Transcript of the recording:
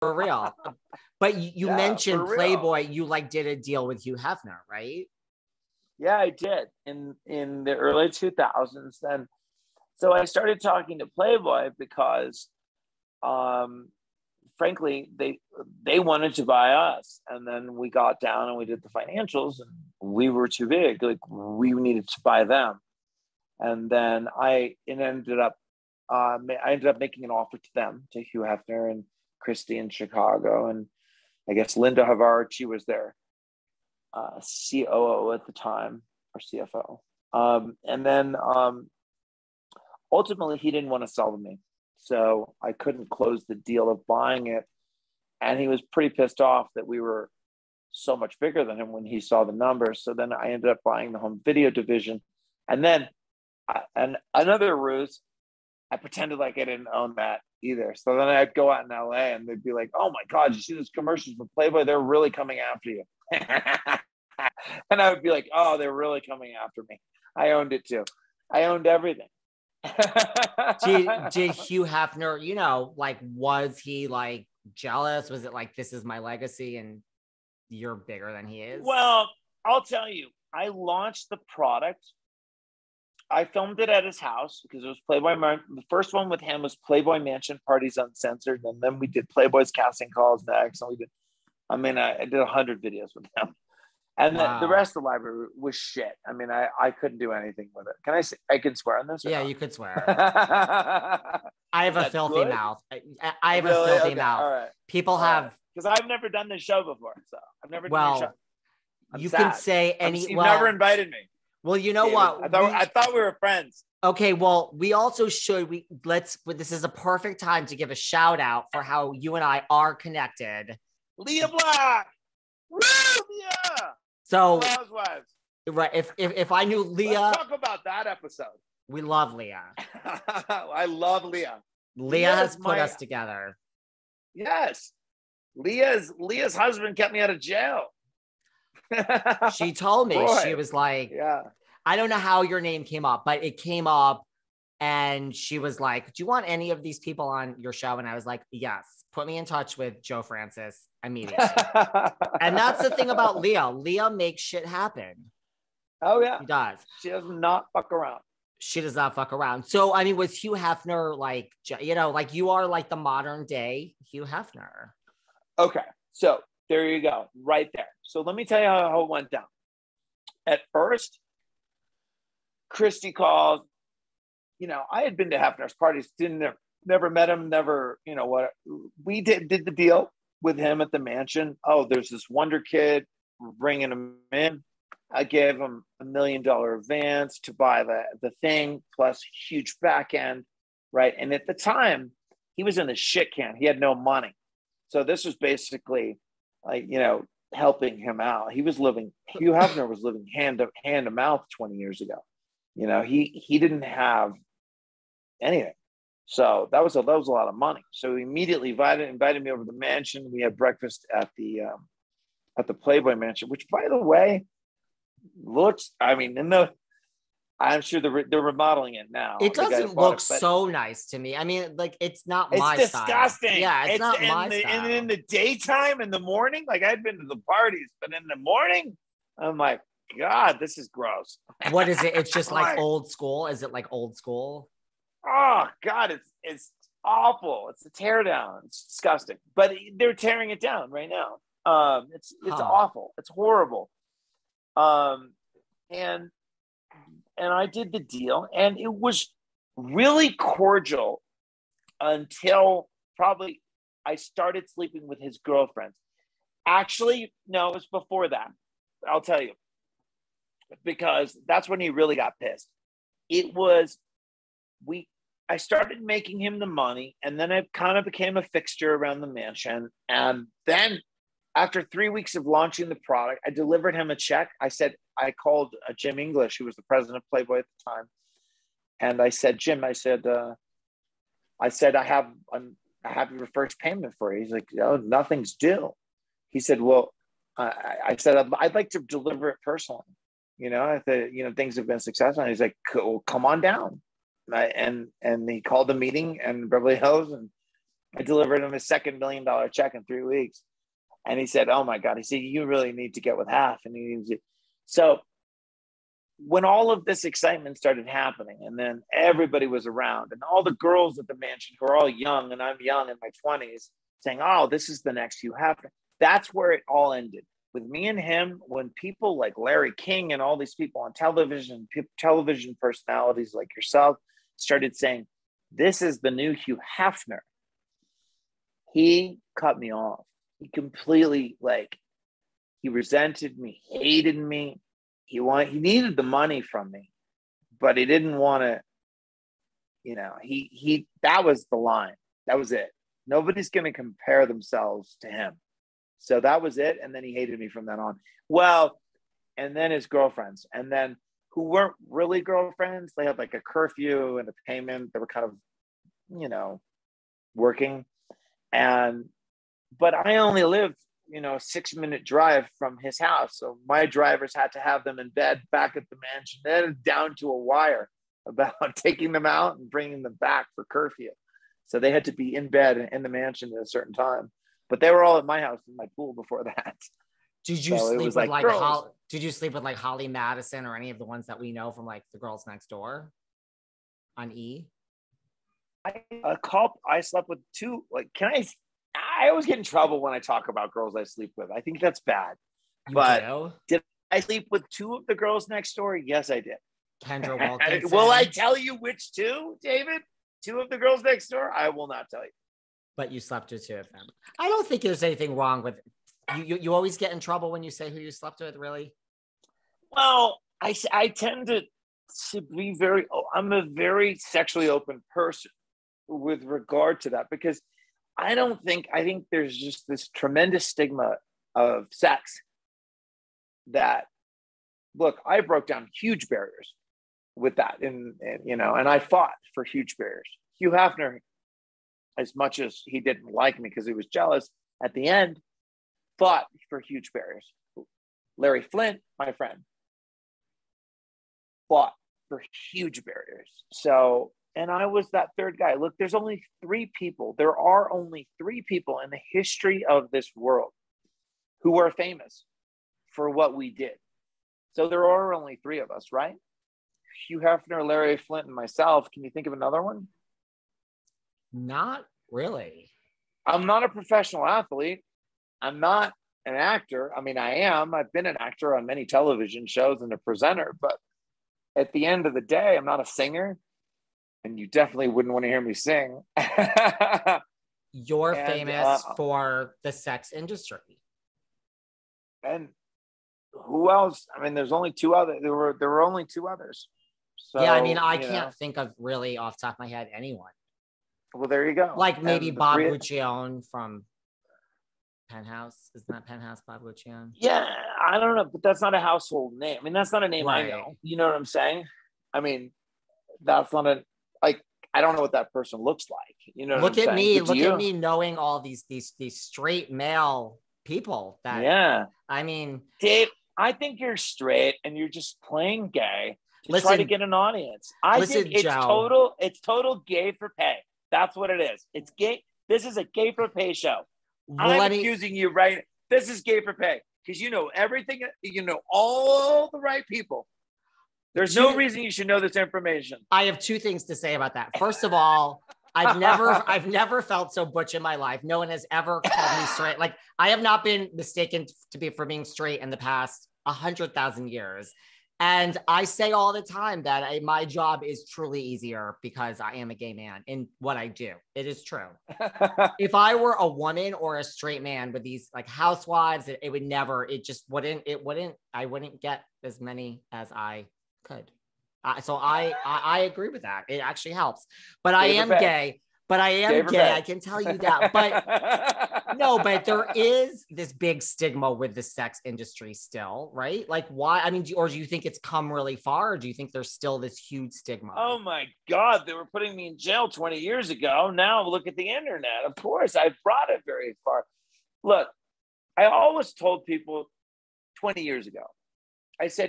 for real. But you, you Yeah, mentioned. Playboy. You like did a deal with Hugh Hefner, right? Yeah, I did in in the early 2000s. Then, so I started talking to Playboy because, um, frankly, they they wanted to buy us, and then we got down and we did the financials, and we were too big. Like we needed to buy them, and then I it ended up. Uh, I ended up making an offer to them to Hugh Hefner and Christie in Chicago, and I guess Linda Havard. She was there uh, COO at the time or CFO. Um, and then um, ultimately, he didn't want to sell to me. So I couldn't close the deal of buying it. And he was pretty pissed off that we were so much bigger than him when he saw the numbers. So then I ended up buying the home video division. And then and another ruse, I pretended like I didn't own that either. So then I'd go out in LA and they'd be like, oh my God, you see those commercials for Playboy? They're really coming after you. and I would be like, oh, they're really coming after me. I owned it too. I owned everything. Did, did Hugh Hefner, you know, like, was he like jealous? Was it like, this is my legacy and you're bigger than he is? well, I'll tell you, I launched the product. I filmed it at his house because it was Playboy. Man- The first one with him was Playboy Mansion Parties Uncensored, and then we did Playboy's casting calls next, and we did. I mean, I, I did a hundred videos with him, and Wow. the, the rest of the library was shit. I mean, I, I couldn't do anything with it. Can I say I can swear on this? yeah, not? you could swear. I have a filthy good? mouth. I, I have a filthy mouth. All right. People have, because I've never done this show before, so I've never Well, done this show. I'm you sad. can say I'm- any, you've well, never invited me. Well, you know David. what? I thought We- I thought we were friends. Okay, well, we also should we let's this is a perfect time to give a shout out for how you and I are connected. Lea Black. Woo, Lea. So Housewives. right, if if, if I knew Lea, Let's talk about that episode. we love Lea. I love Lea. Lea Lea has put my- us together. Yes. Lea's Lea's husband kept me out of jail. She told me Boy. she was like, yeah. I don't know how your name came up, but it came up, and she was like, "Do you want any of these people on your show?" And I was like, "Yes." Put me in touch with Joe Francis immediately. and that's the thing about Lea. Lea makes shit happen. Oh yeah. She does. She does not fuck around. she does not fuck around. So I mean, was Hugh Hefner like you know, like you are like the modern day Hugh Hefner? Okay, so there you go, right there. So let me tell you how, how it went down. At first, Christie calls. You know, I had been to Hefner's parties, didn't never, never met him, never, you know what? We did did the deal with him at the mansion. Oh, there's this wonder kid, we're bringing him in. I gave him a million dollar advance to buy the the thing, plus huge back end, right? And at the time, he was in the shit can. He had no money. So this was basically like, you know, helping him out. He was living, Hugh Hefner was living hand to hand to mouth 20 years ago. You know, he he didn't have anything. So that was a that was a lot of money. So he immediately invited invited me over to the mansion. We had breakfast at the um, at the Playboy Mansion, which by the way looks. I mean, in the I'm sure they're, they're remodeling it now. It doesn't look it, so nice to me. I mean, like it's not it's my disgusting. style. Yeah, it's, not in my the, style. And in the daytime, in the morning, like I'd been to the parties, but in the morning, I'm like, God, this is gross. what is it? It's just like old school. Is it like old school? Oh God, it's it's awful. It's a tear down. It's disgusting. But they're tearing it down right now. Um, it's it's Huh. awful. It's horrible. Um, and and I did the deal, and it was really cordial until probably I started sleeping with his girlfriends. Actually, no, it was before that. I'll tell you. Because that's when he really got pissed. It was we I started making him the money, and then it kind of became a fixture around the mansion. And then after three weeks of launching the product, I delivered him a check. I said, I called uh, Jim English, who was the president of Playboy at the time. And I said, Jim, I said, uh, I said, I have, um, I have your first payment for you. He's like, oh, nothing's due. He said, well, I, I- I said, I'd, I'd like to deliver it personally. You know, I said, you know, things have been successful. And he's like, cool, come on down. And and and he called the meeting in Beverly Hills, and I delivered him his second million dollar check in three weeks. And he said, Oh my God. He said, You really need to get with Hef. And he needs. So when all of this excitement started happening, and then everybody was around, and all the girls at the mansion who are all young, and I'm young in my 20s, saying, Oh, this is the next Hugh Hefner. That's where it all ended. With me and him, when people like Larry King and all these people on television, television personalities like yourself started saying, This is the new Hugh Hefner, he cut me off. He completely, like, he resented me, hated me, he wanted he needed the money from me, but he didn't want to. You know, he he that was the line. That was it. Nobody's going to compare themselves to him. So that was it. And then he hated me from then on. Well, and then his girlfriends, and then who weren't really girlfriends. They had like a curfew and a payment. They were kind of, you know, working. And, but I only lived you know, six minute drive from his house. So my drivers had to have them in bed back at the mansion, then down to a wire about taking them out and bringing them back for curfew. So they had to be in bed and in the mansion at a certain time. But they were all at my house in my pool before that. Did you so sleep with like, like Holly, did you sleep with like Holly Madison or any of the ones that we know from like the girls next door on E? I a couple I slept with two like can I I always get in trouble when I talk about girls I sleep with. I think that's bad. You but do? did I sleep with two of the girls next door? Yes, I did. Kendra Wilkinson. will I tell you which two, David? Two of the girls next door? I will not tell you. But you slept with two of them. I don't think there's anything wrong with you. You, you always get in trouble when you say who you slept with, really? Well, I, I tend to, to be very, oh, I'm a very sexually open person with regard to that because – I don't think, I think there's just this tremendous stigma of sex that, look, I broke down huge barriers with that. And, and you know, and I fought for huge barriers. Hugh Hefner, as much as he didn't like me because he was jealous, at the end, fought for huge barriers. Larry Flynt, my friend, fought for huge barriers. So and I was that third guy. Look, there's only three people. There are only three people in the history of this world who are famous for what we did. So there are only three of us, right? Hugh Hefner, Larry Flynt, and myself. Can you think of another one? Not really. I'm not a professional athlete. I'm not an actor. I mean, I am. I've been an actor on many television shows and a presenter, but at the end of the day, I'm not a singer and you definitely wouldn't want to hear me sing. You're and, famous uh, for the sex industry. And who else? I mean, there's only two other. There were there were only two others. So, yeah, I mean, I can't know. think of really off top of my head anyone. Well, there you go. Like maybe and Bob Guccione from Penthouse. Isn't that Penthouse Bob Guccione? Yeah, I don't know, but that's not a household name. I mean, that's not a name right. I know. You know what I'm saying? I mean, that's not a like I don't know what that person looks like. You know, look at saying? me, look you? at me knowing all these these these straight male people that yeah. I mean Dave, I think you're straight and you're just playing gay to listen, try to get an audience. I listen, think it's Joe. total, it's total gay for pay. That's what it is. It's gay. This is a gay for pay show. Well, I'm accusing you right. This is gay for pay because you know everything. You know all the right people there's no reason you should know this information. I have two things to say about that. First of all, I've never I've never felt so butch in my life. No one has ever called me straight. Like I have not been mistaken to be for being straight in the past a hundred thousand years. And I say all the time that I, my job is truly easier because I am a gay man in what I do. It is true. if I were a woman or a straight man with these like housewives, it, it would never, it just wouldn't, it wouldn't, I wouldn't get as many as I could. Uh, so I, I, I agree with that. It actually helps. But I am gay. But I am gay. I can tell you that. But no, but there is this big stigma with the sex industry still, right? Like, why? I mean, do, or do you think it's come really far? Or do you think there's still this huge stigma? Oh my God, they were putting me in jail 20 years ago. Now look at the internet. Of course, I brought it very far. Look, I always told people 20 years ago, I said,